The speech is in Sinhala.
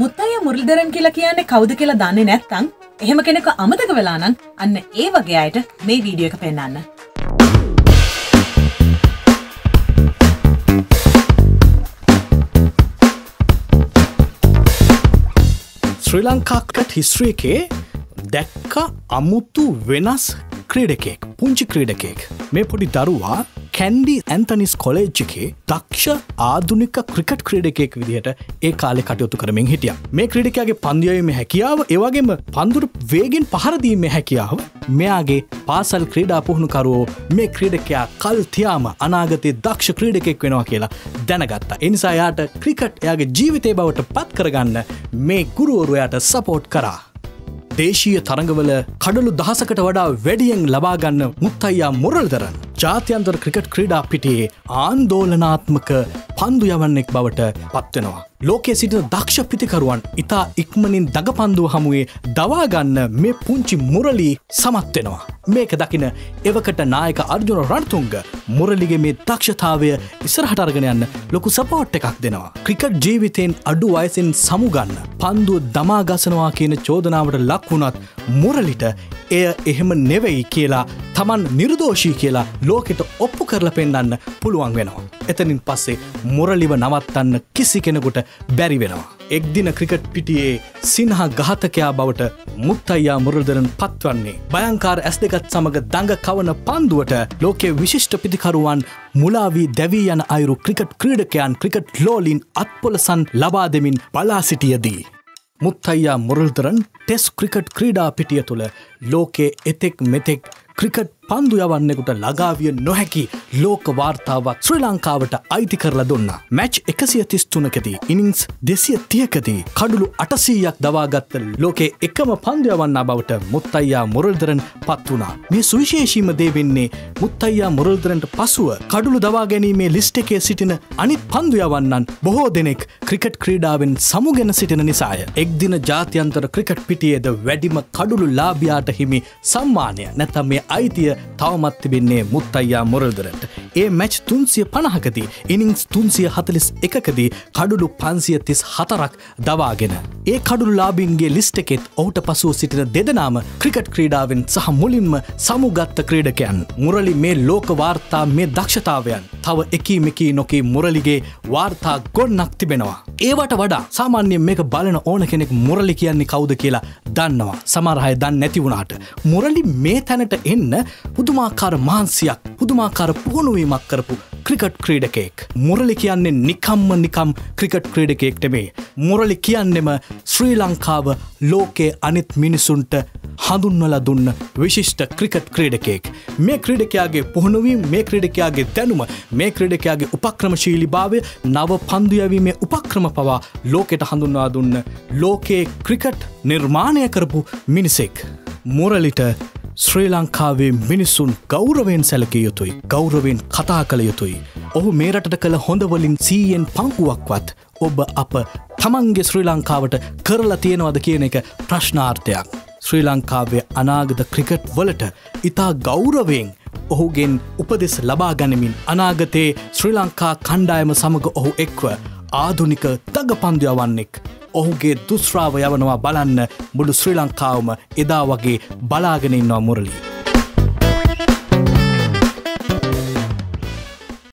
මුත්තය මුරලිදරන් කියලා කියන්නේ කවුද කියලා දන්නේ නැත්තං එහෙම කෙනෙක අමතක වෙලානං අන්න ඒ වගේ අයට මේ වීඩියෝ එක පෙන්න්න. ශ්‍රී ලංකාකට හිස්ත්‍රිය එකේ දැක්ක අමුතු වෙනස් ක්‍රීඩකෙක් පුංචි ක්‍රීඩකෙක් මේ පොඩි දරුවා කැන්ඩි ඇන්තනිස් කොලේජ් එකේ දක්ෂ ආදුනික ක්‍රිකට් ක්‍රීඩකෙක් විදිහට ඒ කාලෙ කටයුතු කරමින් හිටිය මේ ක්‍රඩිකයාගේ පන්දියීම හැකියාව ඒවගේම පන්දුර වේගෙන් පහරදීම හැකියාව මෙයාගේ පාසල් ක්‍රීඩා පුහුණුකරුවෝ මේ ක්‍රීඩකයා කල් තියාම අනාගතය දක්ෂ ක්‍රීඩකෙක් වෙනවා කියලා දැනගත්තා එනිසා යාට ක්‍රිකට් එයාගේ ජීවිතය බවට පත් කරගන්න මේ ගුරුවරුවයට සපෝට් කරා. දේශීය තරඟවල කඩලු දහසකට වඩා වැඩියෙන් ලබාගන්න මුත්තයියා මුරල්දරන් ජාත්‍යන්තර ක්‍රිකට් ක්‍රීඩා පිටියේ ආන්දෝලනාත්මක පන්දු යවන්නෙක් බවට පත්වෙනවා. ලෝකේ සිටින දක්ෂ පිතිකරුවන් ඉතා ඉක්මනින් දගපන්දුව හමුවේ දවාගන්න මේ පුංචි මුරලී සමත්වෙනවා. මේක දකින එවකට නායක අර්ජුන රණතුංග මුරලිගේ මේ දක්ෂතාවය ඉසරහටර්ගෙන යන්න ලොකු සපෝට් එකක් දෙනවා. ක්‍රිකට් ජීවිතයෙන් අඩු අයසින් සමුගන්න පන්දුව දමාගසනවා කියන චෝදනාවට ලක් වුණත් මුරලිට එය එහෙම නෙවෙයි කියලා තමන් නිර්දෝෂී කියලා ලෝකෙට ඔප්පු කරල පෙන්න්න පුළුවන් වෙනවා. එතනින් පස්සේ මුරලිව නවත්තන්න කිසි කෙනෙකුට බැරි වෙනවා. එක්දින ක්‍රිකට් පිටියේ සිනහ ගහතකයා බවට මුත්තයියා මුරදරන් පත්වන්නේ. භයංකාර ඇස් දෙකත් සමඟ දඟ කවන පන්දුවට ලෝකෙ විශිෂ්ට පිතිකරුවන් මුලාවී දැවී යන අයුරු ක්‍රිකට් ක්‍රීඩකයන් ක්‍රිකට් ලෝලින් අත්පොලසන් ලබා දෙමින් බලා සිටියදී. මුත්තයියා මුරල්දරන් ටෙස් ක්‍රිකට් ක්‍රීඩා පිටිය තුළ ලෝකේ එතෙක් මෙතෙක් ක්‍රිකට් පන්දු යවන්නෙකුට ලගාවිය නොහැකි ලෝක වාර්තාවක් ශ්‍රී ලංකාවට අයිති කරලා දුන්න. මැච් එකසිය තිස්තුනකදී ඉනිංස් දෙසිය තියකදී කඩුළු අටසීයක් දවාගත්ත ලෝකේ එකම පන්දයවන්න බවට මුත්තයියා මුරල්දරන් පත් වුණා. මේ සුවිශේෂීම දේවෙන්නේ මුත්තයියා මුරල්දරන්ට පසුව කඩුළු දවා ගැනීමේ ලිස්ට එකේ සිටින අනිත් පන්දුයවන්නන් බොහෝ දෙනෙක් ක්‍රිකට් ක්‍රීඩාවෙන් සමුගෙන සිටින නිසාය. එක්දින ජාත්‍යන්තර ක්‍රිකට් පිටියේද වැඩිම කඩුළු ලාභයාට හිමි සම්මානය නැතම් මේ අයිතිය තවමත් තිබෙන්නේ මුත්තයියා මොරල්දරට. ඒ මැච් තුන්සිය පණහකදී ඉනිංස් තුන්සිය හතලිස් එකකදී කඩුළු පන්සිය තිස් හතරක් දවාගෙන. ඒ කඩුළු ලාබින්ගේ ලිස්ටකෙත් ඔහුට පසුව සිටින දෙදනාම ක්‍රිකට් ක්‍රීඩාවෙන් සහ මුලින්ම සමුගත්ත ක්‍රීඩකයන්. මුරලි මේ ලෝක වාර්තා මේ දක්ෂතාවයන් තව එකී මෙකී නොකී මුරලිගේ වාර්තා ගොන්නක් තිබෙනවා. ඒවට වඩා සාමාන්‍ය මේක බලන ඕන කෙනෙක් මුරලි කියන්නේ කවුද කියලා දන්නවා සමරහය දන්න නැති වුණාට. මුරලි මේ තැනට එන්න පුදුමාකාර මාන්සියක් පුදුමාකාර පුහුණුවීමක් කරපු ක්‍රිකට් ක්‍රීඩකෙක්. මුරලි කියන්නේ නිකම්ම නිකම් ක්‍රිකට් ක්‍රීඩකෙක්ට මේ. මුරලි කියන්නෙම ශ්‍රී ලංකාව ලෝකේ අනිත් මිනිසුන්ට හඳුන්වල දුන්න විශිෂ්ට ක්‍රිකට් ක්‍රීඩකෙක්. මේ ක්‍රීඩකයාගේ පුහුණුවීම් මේ ක්‍රීඩකයාගේ දැනුම මේ ක්‍රීඩකයාගේ උපක්‍රමශීලි භාවය නව පන්දුයවීමේ උපක්‍රම පවා ලෝකෙට හඳුන්වා දුන්න ලෝකයේ ක්‍රිකට් නිර්මාණය කරපු මිනිසෙක්. මුරලිට ශ්‍රී ලංකාවේ මිනිස්සුන් ගෞරවෙන් සැලකිය යුතුයි ගෞරවෙන් කතා කළ යුතුයි. ඔහු මේරටට කළ හොඳවලින් සීයෙන් පංකුවක්වත් ඔබ අප තමන්ගේ ශ්‍රී ලංකාවට කරලා තියෙනවද කියන එක ප්‍රශ්නාර්ථයක්. ශ්‍රී ලංකාවේ අනාගත ක්‍රිකට් වලට ඉතා ගෞරවෙන් ඔහුගෙන් උපදෙස් ලබා ගනිමින් අනාගතයේ ශ්‍රී ලංකා කණ්ඩායම සමඟ ඔහු එක්ව ආදුනික තග පන්දයවන්නෙක් ඔහුගේ දුස්්‍රාව යවනවා බලන්න මුළු ශ්‍රී ලංකාවම එදා වගේ බලාගෙනන්නවා මුරලී.